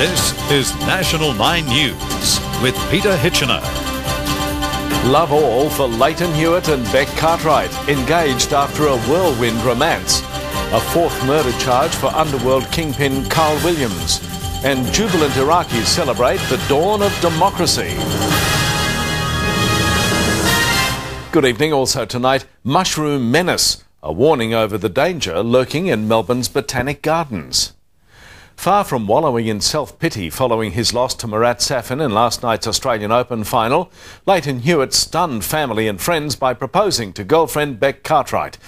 This is National 9 News with Peter Hitchener. Love all for Lleyton Hewitt and Bec Cartwright, engaged after a whirlwind romance. A fourth murder charge for underworld kingpin Carl Williams. And jubilant Iraqis celebrate the dawn of democracy. Good evening. Also tonight, mushroom menace, a warning over the danger lurking in Melbourne's botanic gardens. Far from wallowing in self-pity following his loss to Marat Safin in last night's Australian Open final, Lleyton Hewitt stunned family and friends by proposing to girlfriend Bec Cartwright.